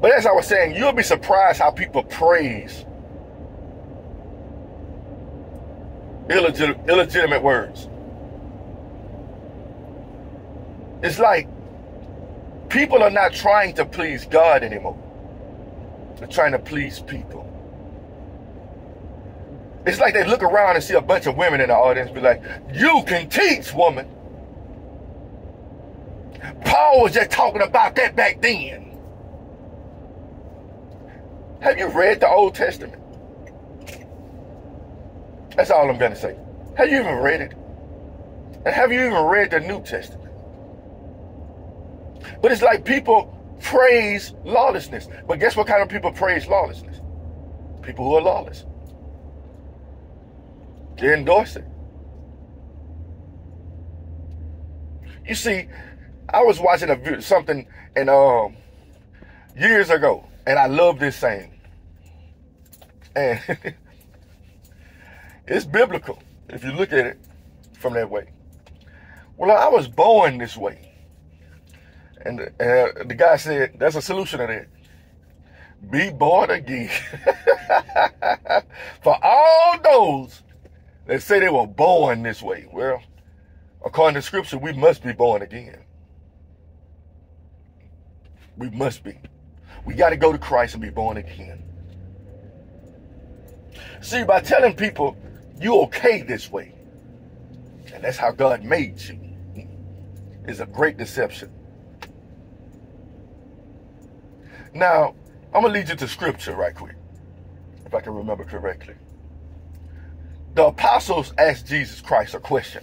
But as I was saying, you'll be surprised how people praise illegit- illegitimate words. It's like people are not trying to please God anymore. They're trying to please people. It's like they look around and see a bunch of women in the audience be like, You can teach, woman. Paul was just talking about that back then. Have you read the Old Testament? That's all I'm going to say. Have you even read it? And have you even read the New Testament? But it's like people praise lawlessness. But guess what kind of people praise lawlessness? People who are lawless. They endorse it. You see, I was watching a something and um years ago, and I love this saying. And it's biblical if you look at it from that way. Well, I was born this way. And uh, the guy said, that's a solution to that. Be born again. For all those that say they were born this way. Well, according to scripture, we must be born again. We must be. We got to go to Christ and be born again. See, by telling people you okay this way, and that's how God made you, is a great deception. Now, I'm going to lead you to scripture right quick, if I can remember correctly. The apostles asked Jesus Christ a question.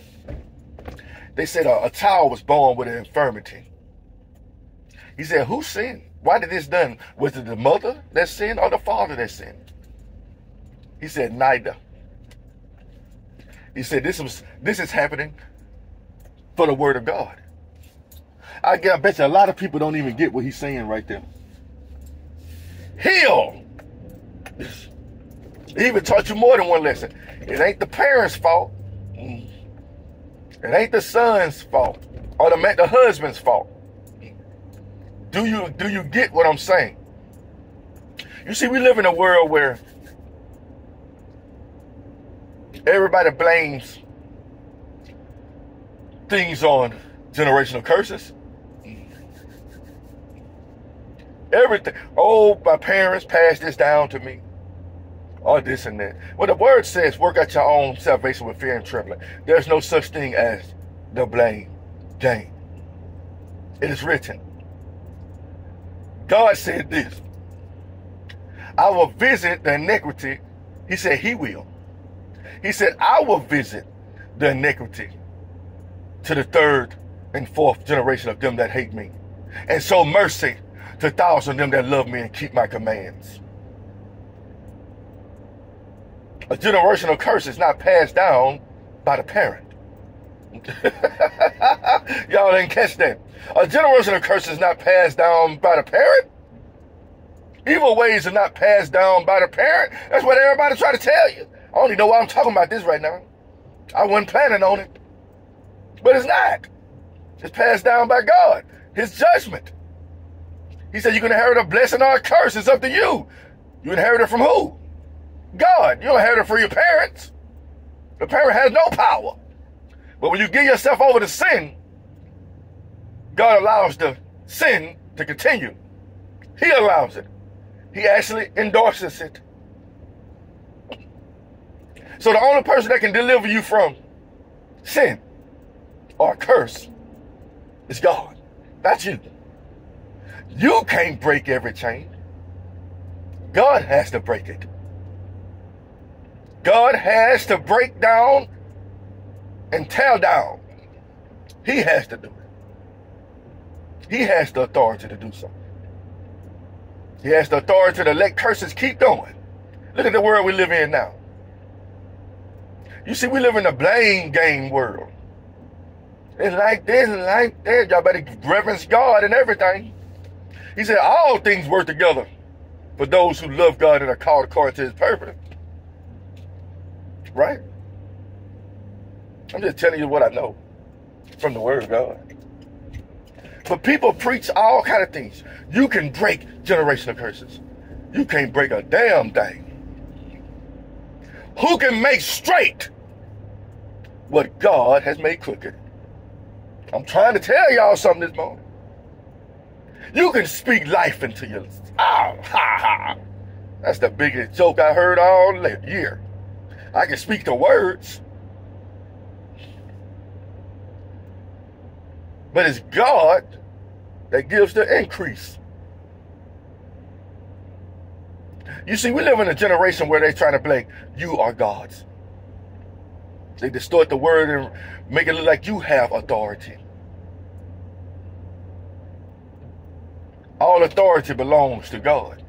They said a, a child was born with an infirmity. He said, Who sinned? Why did this done? Was it the mother that sinned or the father that sinned? He said, Neither. He said, This was this is happening for the word of God. I, I bet you a lot of people don't even get what he's saying right there heal. He even taught you more than one lesson. It ain't the parents' fault. It ain't the son's fault or the, the husband's fault. Do you do you get what I'm saying? You see, we live in a world where everybody blames things on generational curses. Everything. Oh, my parents passed this down to me. Or this and that. Well, the word says, work out your own salvation with fear and trembling. There's no such thing as the blame game. It is written. God said this. I will visit the iniquity. He said he will. He said, I will visit the iniquity to the third and fourth generation of them that hate me. And show mercy to thousands of them that love me and keep my commands. A generational curse is not passed down by the parent. Y'all didn't catch that. A generational curse is not passed down by the parent. Evil ways are not passed down by the parent. That's what everybody try to tell you. I only know why I'm talking about this right now. I wasn't planning on it. But it's not. It's passed down by God. His judgment. He said you can inherit a blessing or a curse. It's up to you. You inherit it from who? God. You don't inherit it from your parents. The parent has no power. But when you give yourself over to sin, God allows the sin to continue. He allows it. He actually endorses it. So the only person that can deliver you from sin or curse is God. That's you. You can't break every chain. God has to break it. God has to break down and tear down. He has to do it. He has the authority to do so. He has the authority to let curses keep going. Look at the world we live in now. You see, we live in a blame game world. It's like this and like that. Y'all better reverence God and everything. He said, all things work together for those who love God and are called according to his purpose. Right? I'm just telling you what I know from the word of God. But people preach all kind of things. You can break generational curses. You can't break a damn thing. Who can make straight what God has made crooked? I'm trying to tell y'all something this morning. You can speak life into your. Oh, ha ha. That's the biggest joke I heard all year. I can speak the words. But it's God that gives the increase. You see, we live in a generation where they're trying to play, you are God's. They distort the word and make it look like you have authority. All authority belongs to God.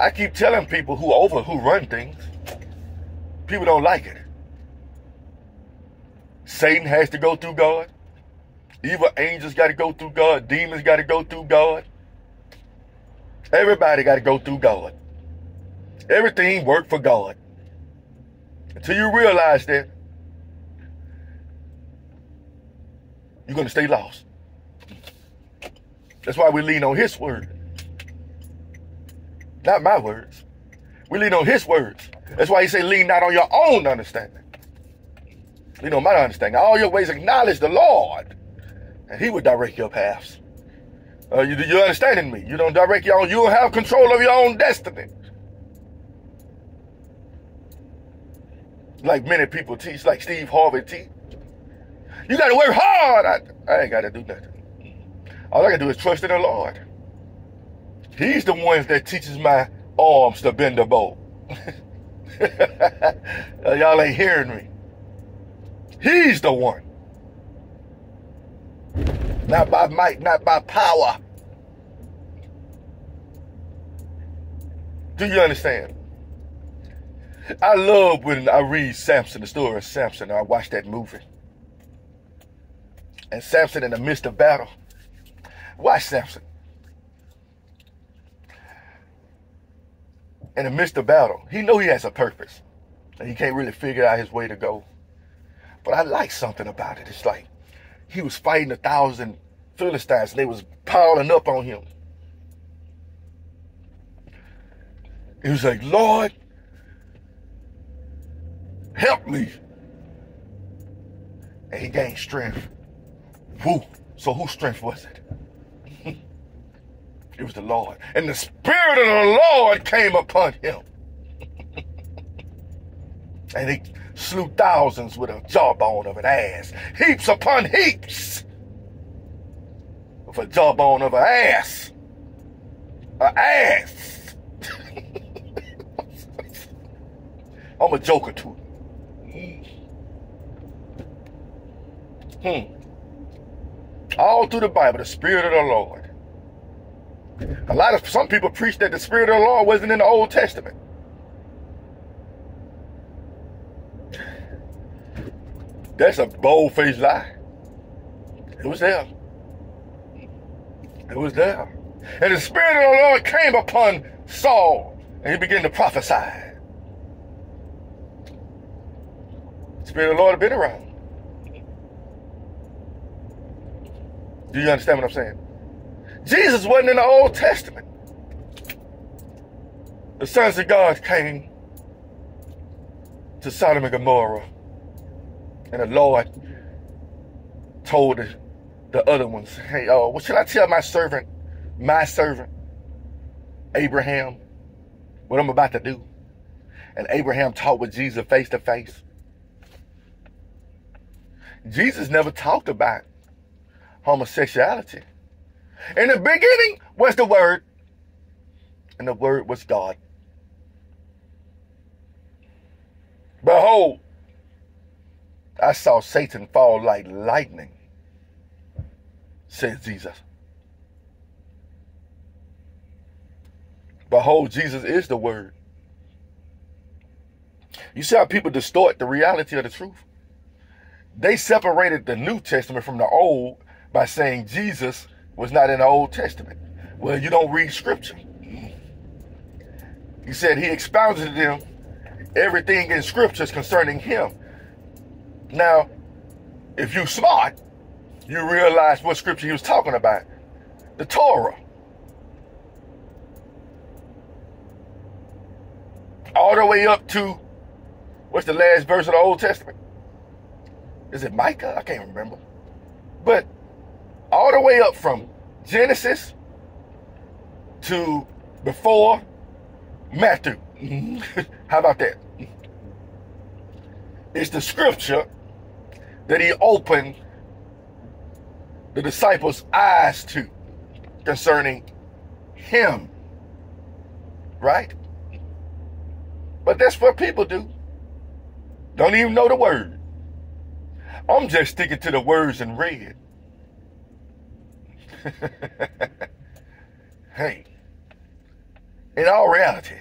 I keep telling people who over who run things, people don't like it. Satan has to go through God. Evil angels got to go through God. Demons got to go through God. Everybody got to go through God. Everything worked for God. Until you realize that, you're going to stay lost. That's why we lean on his word. Not my words. We lean on his words. That's why he say lean not on your own understanding. Lean on my understanding. All your ways acknowledge the Lord. And he would direct your paths. Uh, you, you understanding me? You don't direct your own. You don't have control of your own destiny. Like many people teach, like Steve Harvey teach. You got to work hard. I, I ain't got to do nothing. All I got to do is trust in the Lord. He's the one that teaches my arms to bend the bow. Y'all ain't hearing me. He's the one. Not by might, not by power. Do you understand? I love when I read Samson, the story of Samson. I watch that movie. And Samson in the midst of battle. Watch Samson. In the midst of battle, he know he has a purpose. And he can't really figure out his way to go. But I like something about it. It's like he was fighting a thousand Philistines and they was piling up on him. He was like, Lord, help me. And he gained strength. Who? So whose strength was it? it was the Lord. And the Spirit of the Lord came upon him. and he slew thousands with a jawbone of an ass. Heaps upon heaps of a jawbone of an ass. An ass. I'm a joker too. Hmm. All through the Bible, the Spirit of the Lord. A lot of some people preach that the Spirit of the Lord wasn't in the Old Testament. That's a bold-faced lie. It was there. It was there. And the Spirit of the Lord came upon Saul, and he began to prophesy. The Spirit of the Lord had been around. Do you understand what I'm saying? Jesus wasn't in the Old Testament. The sons of God came to Sodom and Gomorrah and the Lord told the, the other ones, hey, uh, what should I tell my servant, my servant, Abraham, what I'm about to do? And Abraham talked with Jesus face to face. Jesus never talked about homosexuality. In the beginning was the Word, and the Word was God. Behold, I saw Satan fall like lightning, said Jesus. Behold, Jesus is the Word. You see how people distort the reality of the truth? They separated the New Testament from the Old by saying Jesus was not in the Old Testament. Well, you don't read Scripture. He said he expounded to them everything in Scriptures concerning him. Now, if you smart, you realize what scripture he was talking about. The Torah. All the way up to what's the last verse of the Old Testament? Is it Micah? I can't remember. But all the way up from Genesis to before Matthew. How about that? It's the scripture that he opened the disciples' eyes to concerning him. Right? But that's what people do. Don't even know the word. I'm just sticking to the words in red. hey, in all reality,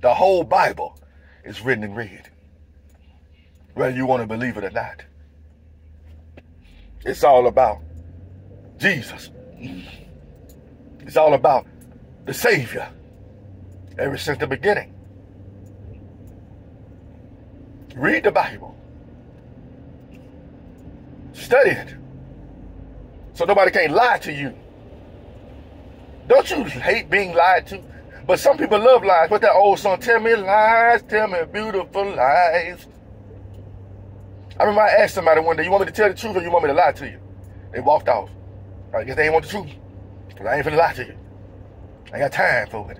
the whole Bible is written in red, whether you want to believe it or not. It's all about Jesus. It's all about the Savior ever since the beginning. Read the Bible. Study it. So nobody can't lie to you. Don't you hate being lied to? But some people love lies. What that old song, tell me lies, tell me beautiful lies. I remember I asked somebody one day, you want me to tell the truth or you want me to lie to you? They walked off. I guess they ain't want the truth. Because I ain't finna lie to you. I got time for it.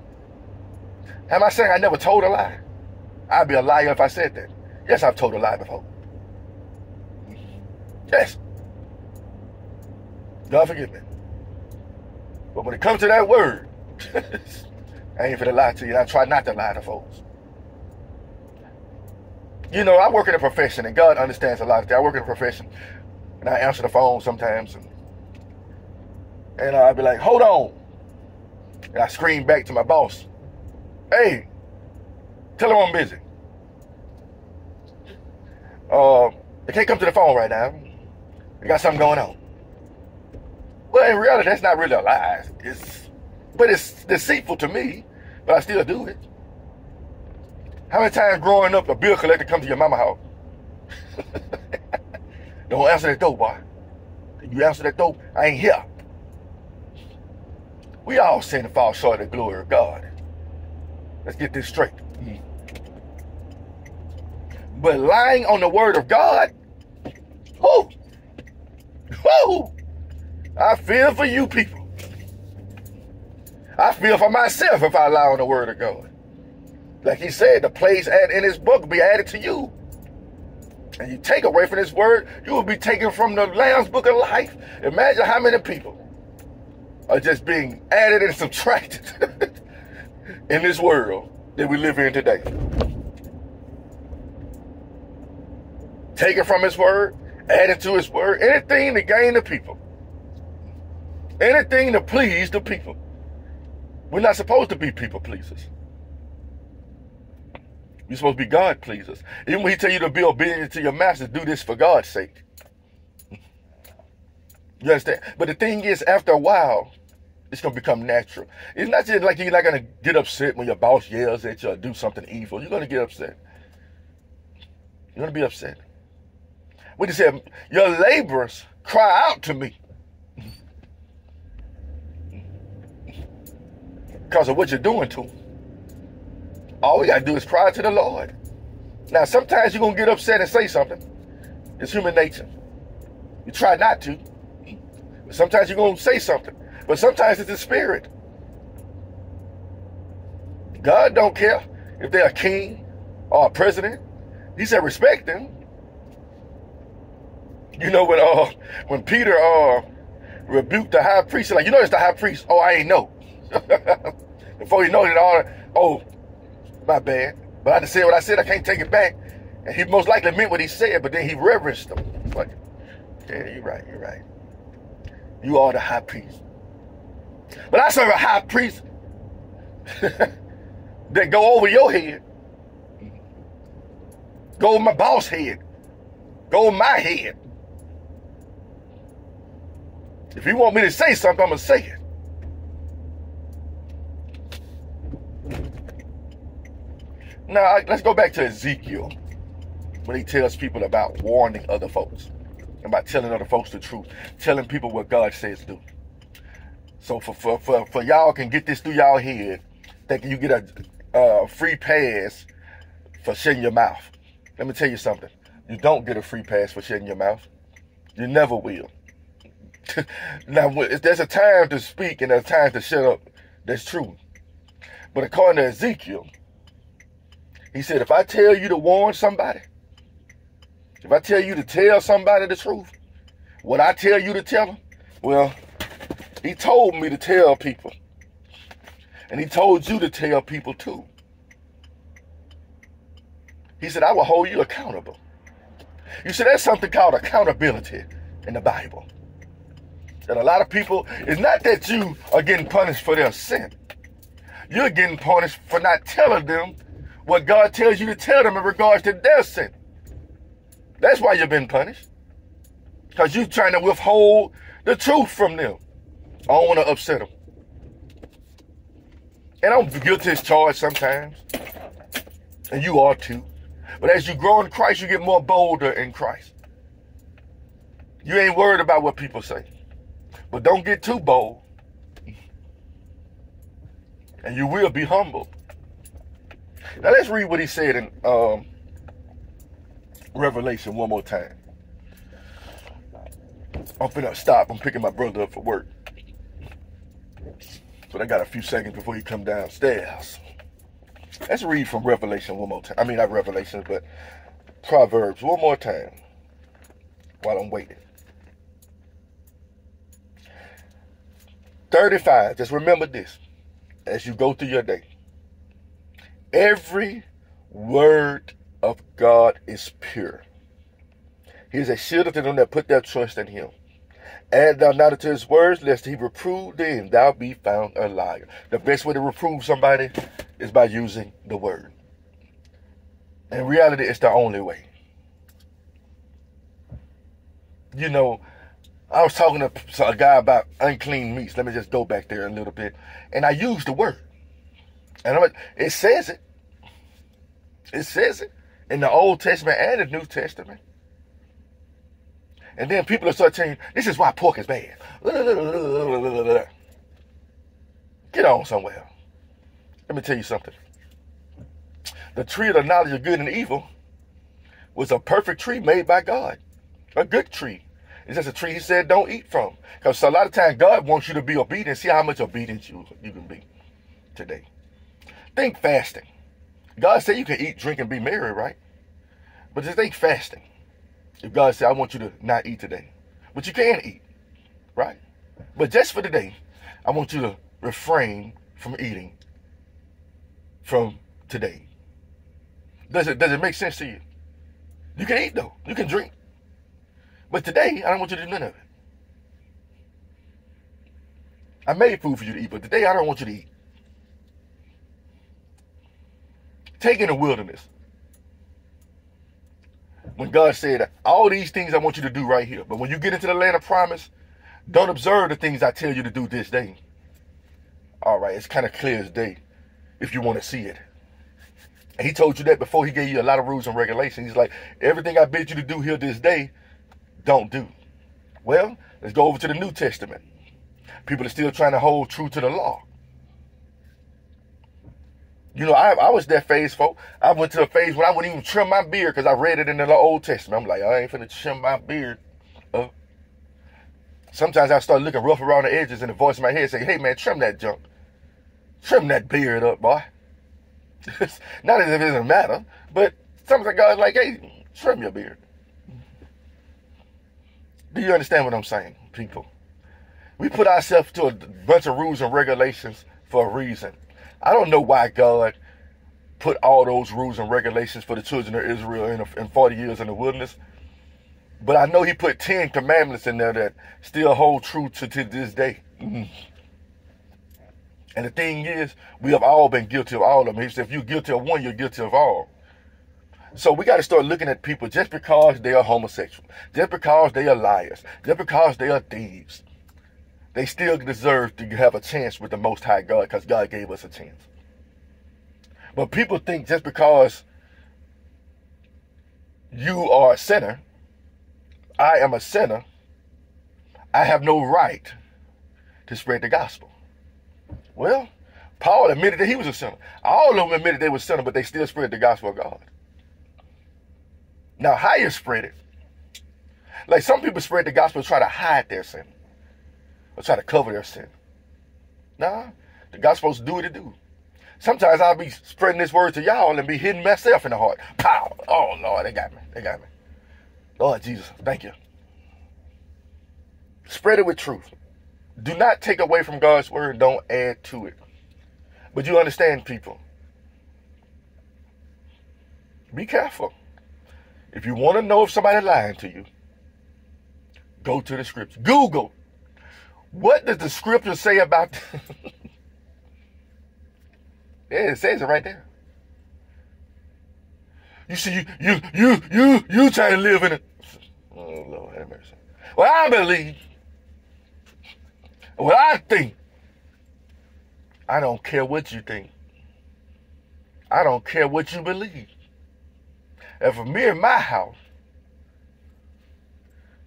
Am I saying I never told a lie? I'd be a liar if I said that. Yes, I've told a lie before. Yes. God forgive me. But when it comes to that word, I ain't finna lie to you. I try not to lie to folks. You know, I work in a profession, and God understands a lot of that. I work in a profession, and I answer the phone sometimes, and, and I'd be like, hold on. And I scream back to my boss, hey, tell him I'm busy. Uh, they can't come to the phone right now. They got something going on. Well, in reality, that's not really a lie. It's, but it's deceitful to me, but I still do it. How many times growing up a bill collector come to your mama house? Don't answer that door, boy. You answer that door, I ain't here. We all sin and fall short of the glory of God. Let's get this straight. Mm. But lying on the word of God, whoo, whoo, I feel for you people. I feel for myself if I lie on the word of God. Like he said, the plays in his book be added to you. And you take away from this word, you will be taken from the Lamb's book of life. Imagine how many people are just being added and subtracted in this world that we live in today. Taken from his word, added to his word, anything to gain the people. Anything to please the people. We're not supposed to be people pleasers. You're supposed to be God pleasers. Even when he tell you to be obedient to your master, do this for God's sake. You understand? But the thing is, after a while, it's gonna become natural. It's not just like you're not gonna get upset when your boss yells at you or do something evil. You're gonna get upset. You're gonna be upset. What he said, your laborers cry out to me. Because of what you're doing to them. All we gotta do is cry to the Lord. Now, sometimes you're gonna get upset and say something. It's human nature. You try not to. But sometimes you're gonna say something. But sometimes it's the spirit. God don't care if they're a king or a president. He said respect them. You know when uh when Peter uh rebuked the high priest, like you know it's the high priest. Oh, I ain't know. Before you know it all, oh, my bad. But I just said what I said. I can't take it back. And he most likely meant what he said, but then he reverenced him. Like, yeah, you're right. You're right. You are the high priest. But I serve a high priest that go over your head. Go over my boss head. Go over my head. If you want me to say something, I'm to say it. Now, let's go back to Ezekiel when he tells people about warning other folks. by telling other folks the truth, telling people what God says do. So for for for, for y'all can get this through y'all head, thinking you get a free pass for shutting your mouth. Let me tell you something. You don't get a free pass for shutting your mouth. You never will. now, there's a time to speak and there's a time to shut up. That's true. But according to Ezekiel, he said, if I tell you to warn somebody, if I tell you to tell somebody the truth, what I tell you to tell them, well, he told me to tell people. And he told you to tell people too. He said, I will hold you accountable. You see, there's something called accountability in the Bible. And a lot of people, it's not that you are getting punished for their sin. You're getting punished for not telling them what God tells you to tell them in regards to their sin. That's why you've been punished. Because you're trying to withhold the truth from them. I don't want to upset them. And I'm guilty as charged sometimes. And you are too. But as you grow in Christ, you get more bolder in Christ. You ain't worried about what people say. But don't get too bold. And you will be humble. Now let's read what he said in um, Revelation one more time. I'm finna stop. I'm picking my brother up for work. But I got a few seconds before he come downstairs. Let's read from Revelation one more time. I mean, not Revelation, but Proverbs one more time while I'm waiting. 35. Just remember this as you go through your day. Every word of God is pure. He is a shield to them that put their trust in him. Add thou not unto his words, lest he reprove thee, and thou be found a liar. The best way to reprove somebody is by using the word. In reality, it's the only way. You know, I was talking to a guy about unclean meats. Let me just go back there a little bit. And I used the word. And I'm it says it. It says it in the Old Testament and the New Testament. And then people will start this is why pork is bad. Get on somewhere. Let me tell you something. The tree of the knowledge of good and evil was a perfect tree made by God. A good tree. It's just a tree he said don't eat from. Because a lot of times God wants you to be obedient. See how much obedience you, you can be today. Think fasting. God said you can eat, drink, and be merry, right? But just think fasting. If God said, I want you to not eat today. But you can eat, right? But just for today, I want you to refrain from eating from today. Does it does it make sense to you? You can eat though. You can drink. But today, I don't want you to do none of it. I made food for you to eat, but today I don't want you to eat. Take in the wilderness. When God said, all these things I want you to do right here. But when you get into the land of promise, don't observe the things I tell you to do this day. All right, it's kind of clear as day if you want to see it. And he told you that before he gave you a lot of rules and regulations. He's like, everything I bid you to do here this day, don't do. Well, let's go over to the New Testament. People are still trying to hold true to the law. You know, I, I was that phase, folks. I went to a phase when I wouldn't even trim my beard because I read it in the Old Testament. I'm like, I ain't finna trim my beard. Uh, sometimes I start looking rough around the edges and the voice in my head say, hey man, trim that junk. Trim that beard up, boy. Not as if it doesn't matter, but sometimes God's like, hey, trim your beard. Do you understand what I'm saying, people? We put ourselves to a bunch of rules and regulations for a reason. I don't know why God put all those rules and regulations for the children of Israel in, in 40 years in the wilderness. But I know he put 10 commandments in there that still hold true to, to this day. Mm-hmm. And the thing is, we have all been guilty of all of them. He said, if you're guilty of one, you're guilty of all. So we got to start looking at people just because they are homosexual, just because they are liars, just because they are thieves. They still deserve to have a chance with the Most High God because God gave us a chance. But people think just because you are a sinner, I am a sinner, I have no right to spread the gospel. Well, Paul admitted that he was a sinner. All of them admitted they were sinner, but they still spread the gospel of God. Now, how you spread it? Like some people spread the gospel try to hide their sin or try to cover their sin. Nah, the gospel's supposed to do what it do. Sometimes I'll be spreading this word to y'all and be hitting myself in the heart. Pow! Oh Lord, they got me. They got me. Lord Jesus, thank you. Spread it with truth. Do not take away from God's word. Don't add to it. But you understand, people. Be careful. If you want to know if somebody's lying to you, go to the scripture. Google. What does the scripture say about Yeah, it says it right there. You see, you you you you you trying to live in it. Oh Lord have mercy. Well, I believe. What I think. I don't care what you think. I don't care what you believe. And for me and my house,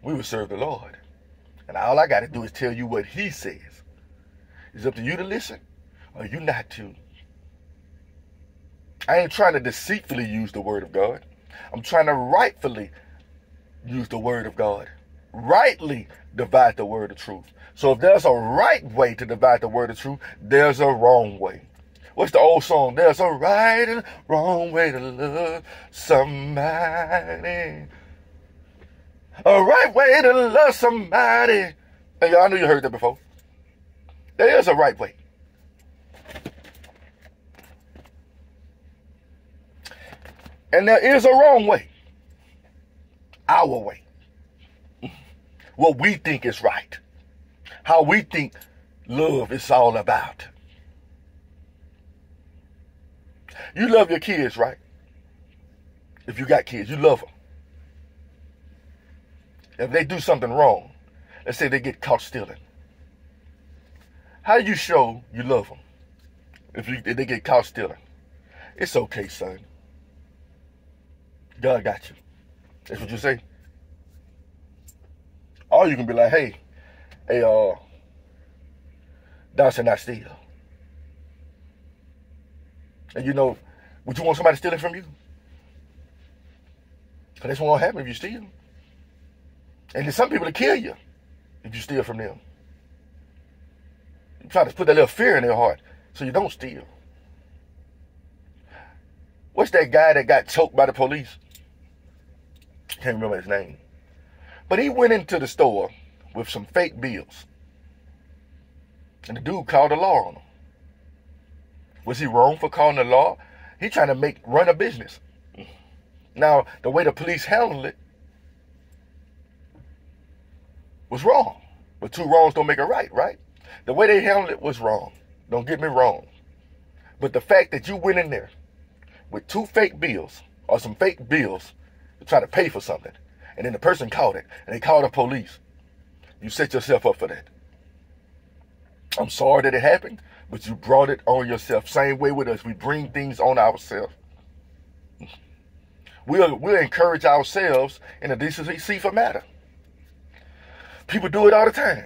we will serve the Lord. And all I got to do is tell you what He says. It's up to you to listen or you not to. I ain't trying to deceitfully use the word of God. I'm trying to rightfully use the word of God. Rightly divide the word of truth. So if there's a right way to divide the word of truth, there's a wrong way. What's the old song? There's a right and wrong way to love somebody. A right way to love somebody. Hey, I know you heard that before. There is a right way. And there is a wrong way. Our way. What we think is right. How we think love is all about. You love your kids, right? If you got kids, you love them. If they do something wrong, let's say they get caught stealing, how do you show you love them if, you, if they get caught stealing? It's okay, son. God got you. That's what you say. Or you can be like, hey, hey, uh, thou shalt not steal. And you know, would you want somebody stealing from you? Because that's what will happen if you steal. And there's some people that kill you if you steal from them. You try to put that little fear in their heart so you don't steal. What's that guy that got choked by the police? Can't remember his name. But he went into the store with some fake bills. And the dude called the law on him. Was he wrong for calling the law? He trying to make run a business. Now, the way the police handled it was wrong. But two wrongs don't make a right, right? The way they handled it was wrong. Don't get me wrong. But the fact that you went in there with two fake bills or some fake bills to try to pay for something, and then the person called it, and they called the police, you set yourself up for that. I'm sorry that it happened, but you brought it on yourself. Same way with us. We bring things on ourselves. We'll, we'll encourage ourselves in a decency for matter. People do it all the time.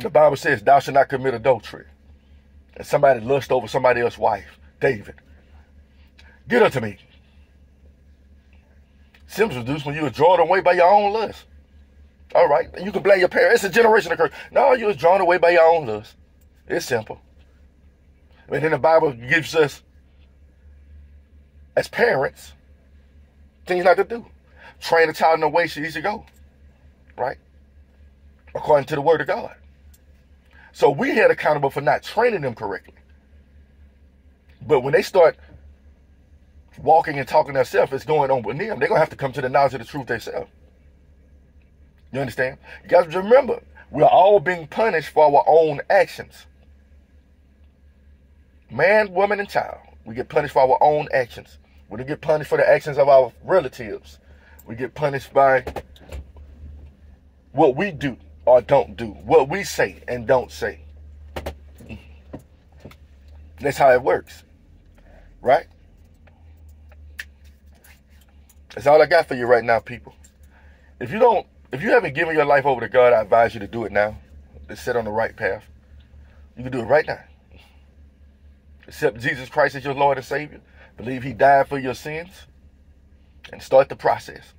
The Bible says, Thou shalt not commit adultery. And somebody lust over somebody else's wife, David. Get unto me. Symptoms reduced when you were drawn away by your own lust. All right. You can blame your parents. It's a generation of curse. No, you was drawn away by your own lust. It's simple. And then the Bible gives us, as parents, things not to do. Train a child in the way she needs to go. Right? According to the word of God. So we had accountable for not training them correctly. But when they start walking and talking themselves, it's going on with them. They're gonna have to come to the knowledge of the truth themselves. You understand? You guys remember, we're all being punished for our own actions. Man, woman, and child. We get punished for our own actions. We don't get punished for the actions of our relatives. We get punished by what we do or don't do, what we say and don't say. That's how it works. Right? That's all I got for you right now, people. if you don't, if you haven't given your life over to God, I advise you to do it now. To set on the right path. You can do it right now. Accept Jesus Christ as your Lord and Savior. Believe He died for your sins. And start the process.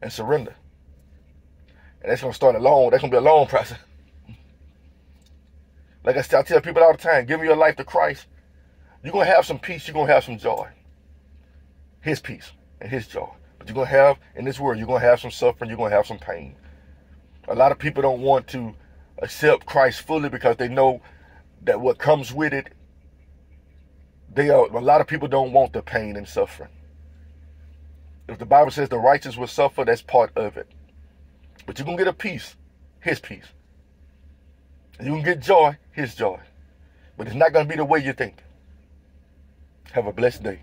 And surrender. And that's gonna start a long, that's gonna be a long process. Like I, I tell people all the time, give your life to Christ. You're gonna have some peace, you're gonna have some joy. His peace and his joy. But you're going to have, in this world, you're going to have some suffering, you're going to have some pain. A lot of people don't want to accept Christ fully because they know that what comes with it, they are, a lot of people don't want the pain and suffering. If the Bible says the righteous will suffer, that's part of it. But you're going to get a peace, his peace. You can get joy, his joy. But it's not going to be the way you think. Have a blessed day.